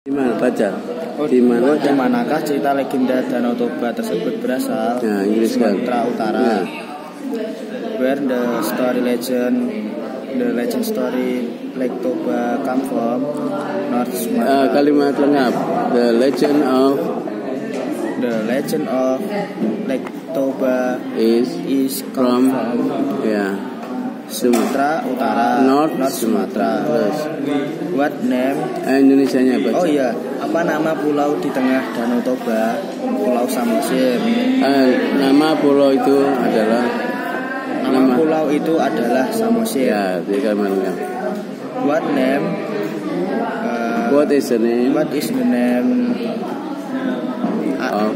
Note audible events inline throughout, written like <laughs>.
Di mana baca? Oh, Di mana? di manakah cerita legenda Danau Toba tersebut berasal? Ya, Inggris kan. Sumatera Utara. Ya. Where the story legend, the legend story Lake Toba come from? North Eh, Sumatra. kalimat lengkap. The Legend of the legend of Lake Toba is is from come from ya Sumatera Sumatera Utara, North, Sumatera. Terus What name? eh, Indonesianya apa? Oh iya, apa nama pulau di tengah Danau Toba? Pulau Samosir. Eh, nama pulau itu adalah Nama, Nama. pulau itu adalah Samosir. ya kalimat lengkap. What name? Uh, What is the name what is the name? of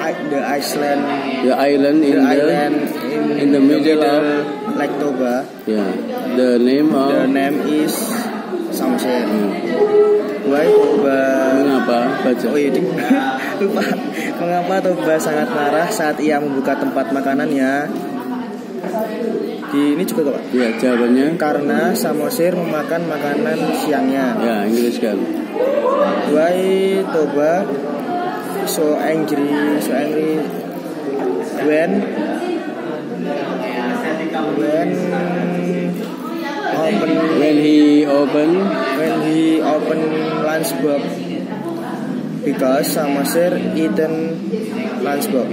I- the Iceland. the island in The the island in, in the middle of Lake Toba. ya the name of The name is Samosir. Hmm. Why Toba? mengapa baca? Oh iya, <laughs> lupa. Mengapa Toba sangat marah saat ia membuka tempat makanannya? Di ini juga kok, Pak. Ya jawabannya Karena Samosir memakan makanan siangnya. ya Inggris kan. Why Toba so angry, so angry when when open. When he open when he open lunchbox because Samosir eaten lunchbox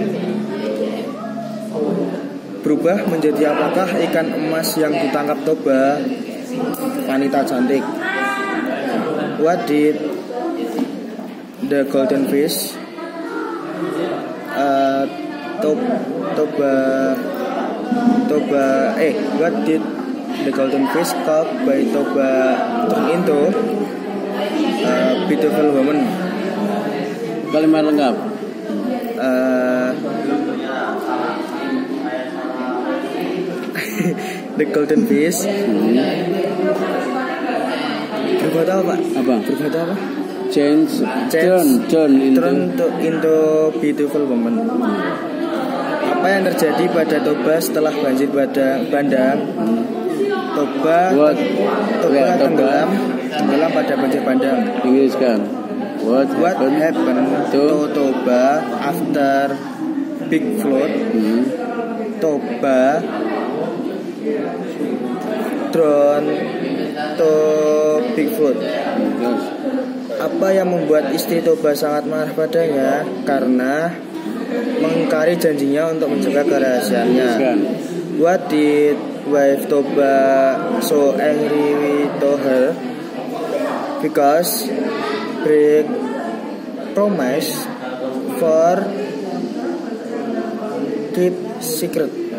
berubah menjadi apakah ikan emas yang ditangkap Toba? Wanita cantik. What did the golden fish uh, to, Toba Toba eh what did the golden fish caught by Toba turn into a beautiful woman kalimat lengkap. uh, <laughs> the golden fish Hmm. berbuat apa pak? Apa? berbuat apa? Change, Change. turn, turn into turn to, into beautiful woman apa yang terjadi pada Toba setelah banjir pada bandang Toba What? Toba Toba. tenggelam tenggelam pada banjir bandang Inggris kan. What, What happened? happened to Toba after big flood? Hmm. Toba drown to big flood. Terus, Apa yang membuat istri Toba sangat marah padanya? Karena mengingkari janjinya untuk menjaga kerahasiaannya. What did wife Toba so angry to her? Because break promise for keep secret.